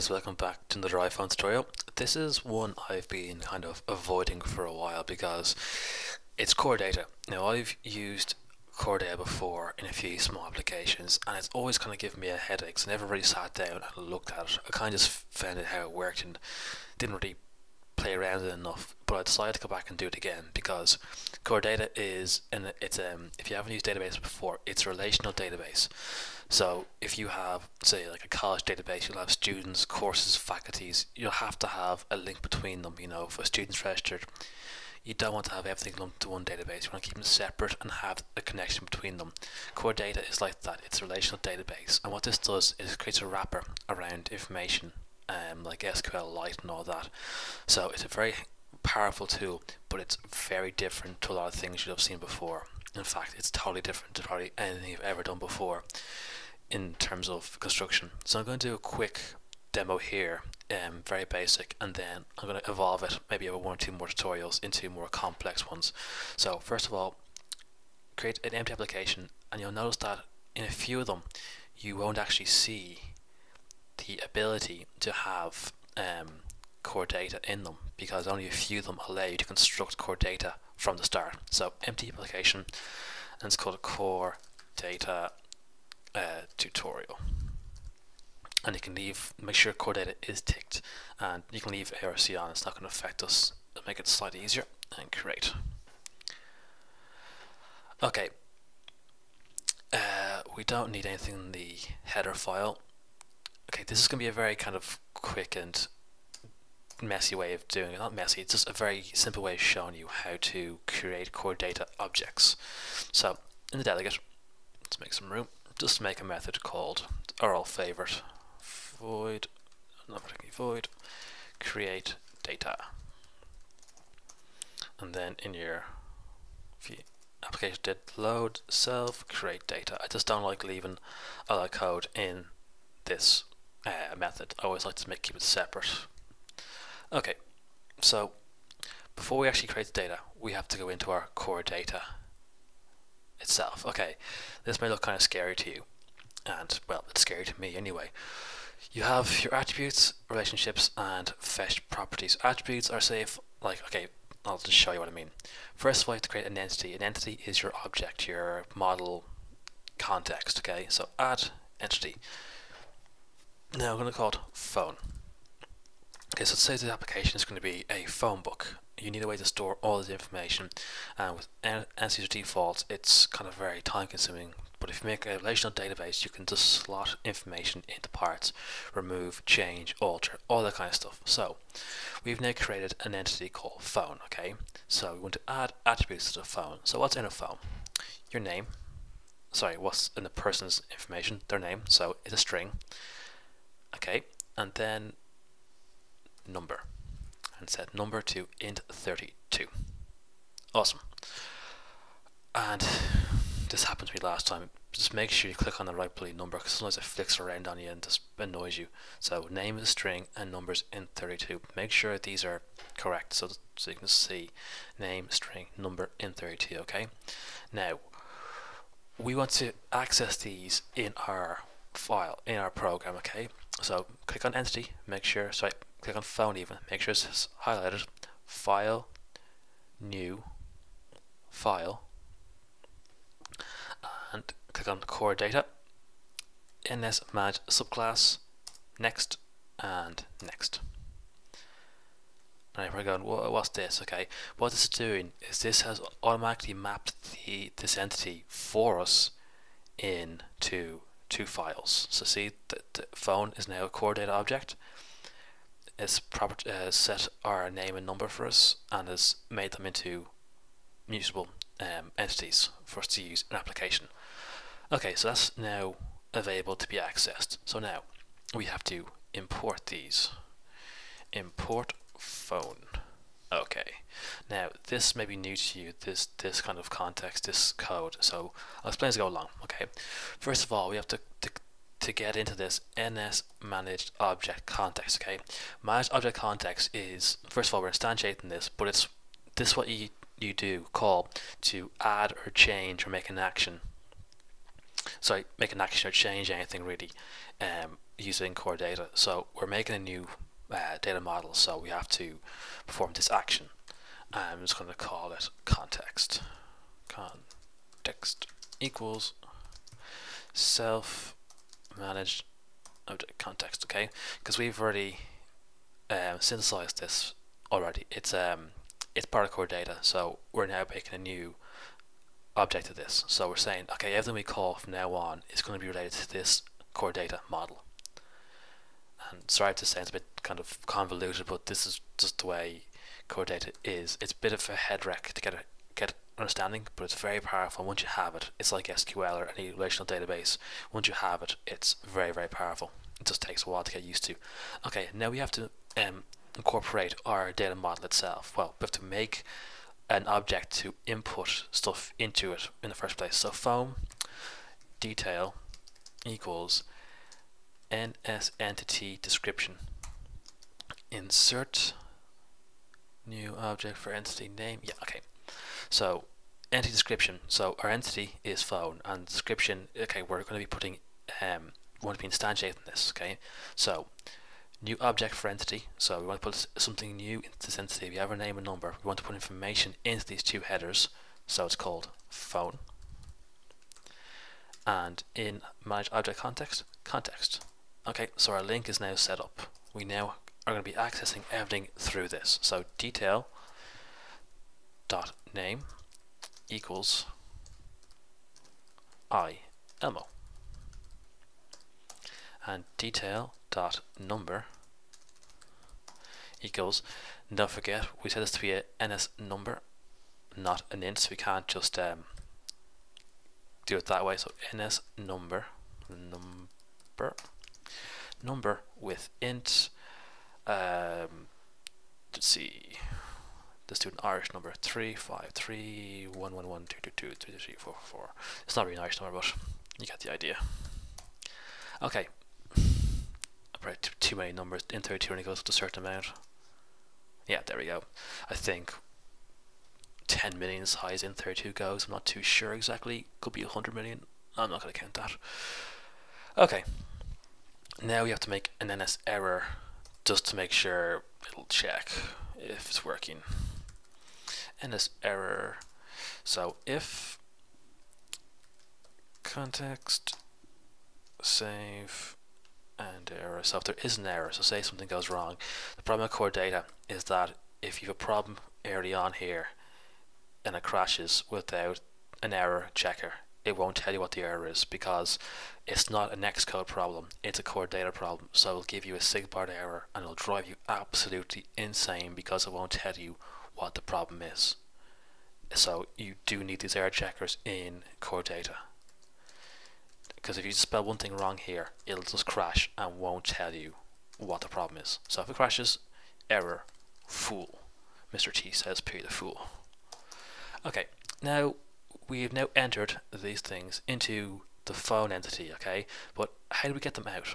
guys, welcome back to another iPhone tutorial. This is one I've been kind of avoiding for a while because it's core data. Now I've used core data before in a few small applications and it's always kind of given me a headache so I never really sat down and looked at it. I kind of just found out how it worked and didn't really play around it enough but I decided to go back and do it again because core data is and it's um if you haven't used database before it's a relational database so if you have say like a college database you'll have students courses faculties you'll have to have a link between them you know a student's registered you don't want to have everything lumped to one database. You want to keep them separate and have a connection between them. Core data is like that. It's a relational database. And what this does is creates a wrapper around information um, like SQLite and all that. So it's a very powerful tool, but it's very different to a lot of things you've seen before. In fact, it's totally different to probably anything you've ever done before in terms of construction. So I'm going to do a quick demo here, um, very basic, and then I'm going to evolve it, maybe over one or two more tutorials into more complex ones. So first of all, create an empty application, and you'll notice that in a few of them, you won't actually see the ability to have um, core data in them because only a few of them allow you to construct core data from the start. So empty application and it's called a core data uh, tutorial. And you can leave, make sure core data is ticked and you can leave ARC on, it's not going to affect us, It'll make it slightly easier and create. Okay, uh, we don't need anything in the header file. Okay, this is going to be a very kind of quick and messy way of doing it. Not messy, it's just a very simple way of showing you how to create core data objects. So, in the delegate, let's make some room. Just make a method called URL favorite void, not particularly void, create data. And then in your application did load self create data. I just don't like leaving that code in this uh, method. I always like to make keep it separate. Okay, so before we actually create the data, we have to go into our core data itself. Okay, this may look kind of scary to you, and well, it's scary to me anyway. You have your attributes, relationships, and fetch properties. Attributes are safe, like, okay, I'll just show you what I mean. First of all, you have to create an entity. An entity is your object, your model context, okay? So add entity. Now I'm going to call it phone. Okay, so say the application is going to be a phone book. You need a way to store all this information, and with ANSYS default, it's kind of very time consuming. But if you make a relational database, you can just slot information into parts, remove, change, alter, all that kind of stuff. So, we've now created an entity called phone, okay? So we want to add attributes to the phone. So what's in a phone? Your name, sorry, what's in the person's information, their name, so it's a string? And then number and set number to int 32 awesome. And this happened to me last time. Just make sure you click on the right bloody number because sometimes it flicks around on you and just annoys you. So name is string and numbers int 32 make sure these are correct so, so you can see name string number int 32 okay? Now we want to access these in our file in our program okay so click on entity make sure sorry click on phone even, make sure it's highlighted, file, new, file, and click on core data, ns manage subclass, next, and next. Now we're going, what's this? Okay, what this is doing is this has automatically mapped the this entity for us into two files. So see, the, the phone is now a core data object, It's proper, uh, set our name and number for us and has made them into mutable um, entities for us to use in application. Okay, so that's now available to be accessed. So now we have to import these. Import phone. Okay, now this may be new to you, this this kind of context, this code, so I'll explain as I go along. Okay, first of all, we have to, to to get into this NS managed object context. Okay, managed object context is first of all we're instantiating this, but it's this is what you you do call to add or change or make an action. Sorry, make an action or change anything really um, using core data. So we're making a new uh, data model, so we have to perform this action. I'm just going to call it context. Context equals self managed object context, okay? Because we've already um, synthesized this already. It's um it's part of core data, so we're now making a new object of this. So we're saying, okay, everything we call from now on is going to be related to this core data model. And sorry to say it's a bit kind of convoluted, but this is just the way core data is. It's a bit of a head wreck to get a get understanding, but it's very powerful. Once you have it, it's like SQL or any relational database. Once you have it, it's very very powerful. It just takes a while to get used to. Okay, now we have to um, incorporate our data model itself. Well, we have to make an object to input stuff into it in the first place. So phone detail equals ns entity description insert new object for entity name yeah okay so entity description so our entity is phone and description okay we're going to be putting um we want to be instantiating this okay so new object for entity. So we want to put something new into this entity. We have a name and number. We want to put information into these two headers. So it's called phone. And in manage object context, context. Okay, so our link is now set up. We now are going to be accessing everything through this. So detail dot name equals i elmo and detail dot number equals don't forget we set this to be a ns number not an int so we can't just um, do it that way so ns number number number with int um, let's see let's do an Irish number three five three one one one two two two three three four four it's not really an Irish number but you get the idea okay I probably too many numbers int 32 when it goes up to a certain amount. Yeah, there we go. I think 10 million is as int 32 goes. I'm not too sure exactly. Could be 100 million. I'm not going to count that. Okay. Now we have to make an NS error just to make sure it'll check if it's working. NS error. So if context save and error. So if there is an error, so say something goes wrong, the problem with core data is that if you have a problem early on here and it crashes without an error checker, it won't tell you what the error is because it's not an Xcode problem, it's a core data problem. So it'll give you a SIGABRT error and it'll drive you absolutely insane because it won't tell you what the problem is. So you do need these error checkers in core data because if you spell one thing wrong here it'll just crash and won't tell you what the problem is so if it crashes error fool Mr. T says pay the fool okay now we've now entered these things into the phone entity okay? But how do we get them out?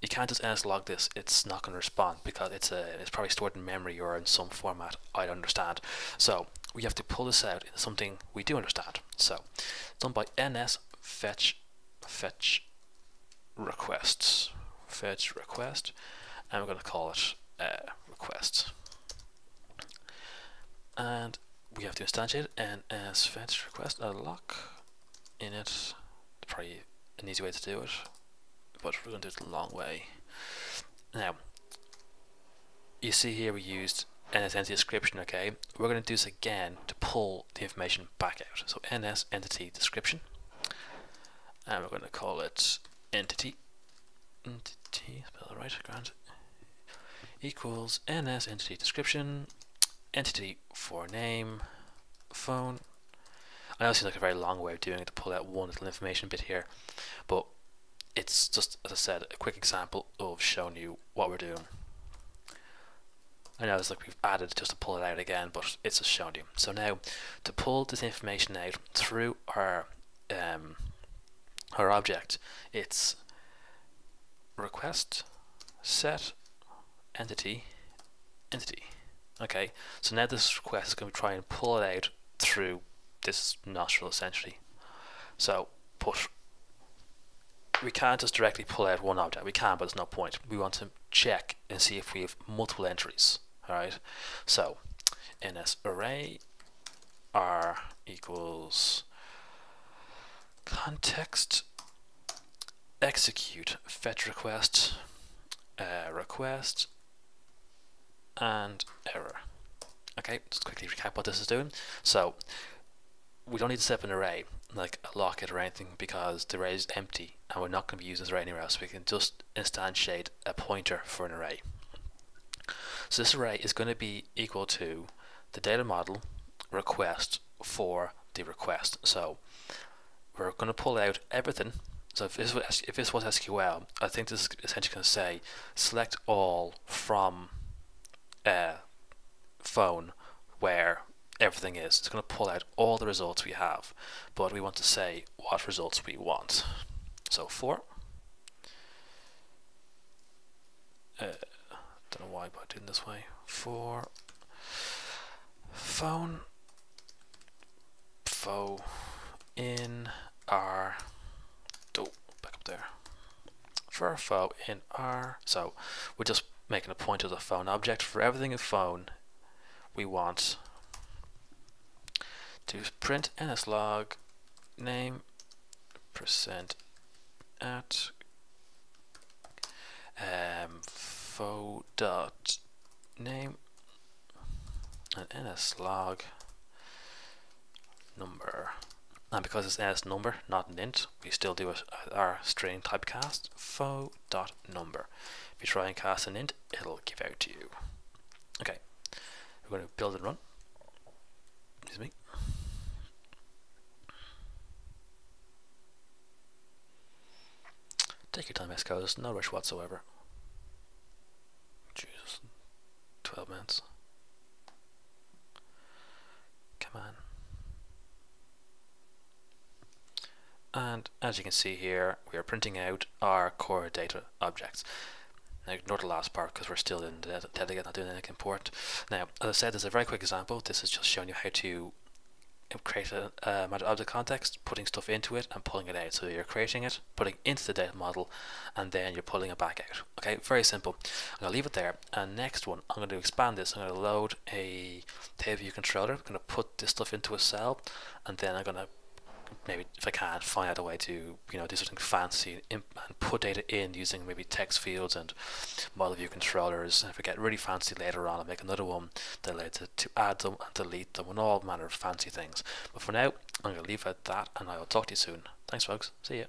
You can't just ns log this. It's not going to respond because it's a it's probably stored in memory or in some format I don't understand. So we have to pull this out in something we do understand. So it's done by ns fetch fetch requests. Fetch request and we're going to call it uh, request and we have to instantiate and as fetch request a lock in it probably an easy way to do it but we're going to do it the long way. Now you see here we used ns entity description okay? We're going to do this again to pull the information back out. So ns entity description. And we're going to call it entity entity spell it right grand equals ns entity description entity for name phone I know it seems like a very long way of doing it to pull out one little information bit here but it's just as I said a quick example of showing you what we're doing I know it's like we've added just to pull it out again but it's just showing you so now to pull this information out through our um, our object. It's request set entity entity. Okay, so now this request is going to try and pull it out through this nostril essentially. So we can't just directly pull out one object. We can, but there's no point. We want to check and see if we have multiple entries. All right. So, ns array r equals context execute fetch request uh, request and error. Okay, just quickly recap what this is doing. So we don't need to set up an array like a locket or anything because the array is empty and we're not going to be using this array anywhere else. We can just instantiate a pointer for an array. So this array is going to be equal to the data model request for the request. So we're going to pull out everything. So if this was, if this was SQL, I think this is essentially going to say select all from uh, phone where everything is. It's going to pull out all the results we have, but we want to say what results we want. So for, uh, don't know why, but doing this way. For phone, fo in R, oh, back up there. For fo in R, so we're just making a point to the phone. Object. For everything in phone, we want to print nslog name percent at um, fo dot name and nslog number. And because it's ns number not an int we still do our string typecast fo dot number you try and cast an int it'll give out to you okay we're going to build and run excuse me Take your time, Xcode. no rush whatsoever. Jesus. 12 minutes. Come on. And as you can see here, we are printing out our core data objects. Now ignore the last part because we're still in the delegate, not doing anything important. Now, as I said, this is a very quick example. This is just showing you how to um, create a, a matter object context, putting stuff into it and pulling it out. So you're creating it, putting into the data model, and then you're pulling it back out. Okay, very simple. I'm to leave it there. And next one, I'm to expand this. I'm to load a table view controller. I'm to put this stuff into a cell, and then I'm to maybe if I can find out a way to you know do something fancy and put data in using maybe text fields and model view controllers. And if I get really fancy later on, I'll make another one that allows to, to add them and delete them and all manner of fancy things. But for now, I'm going to leave it at that, and I will talk to you soon. Thanks, folks. See ya.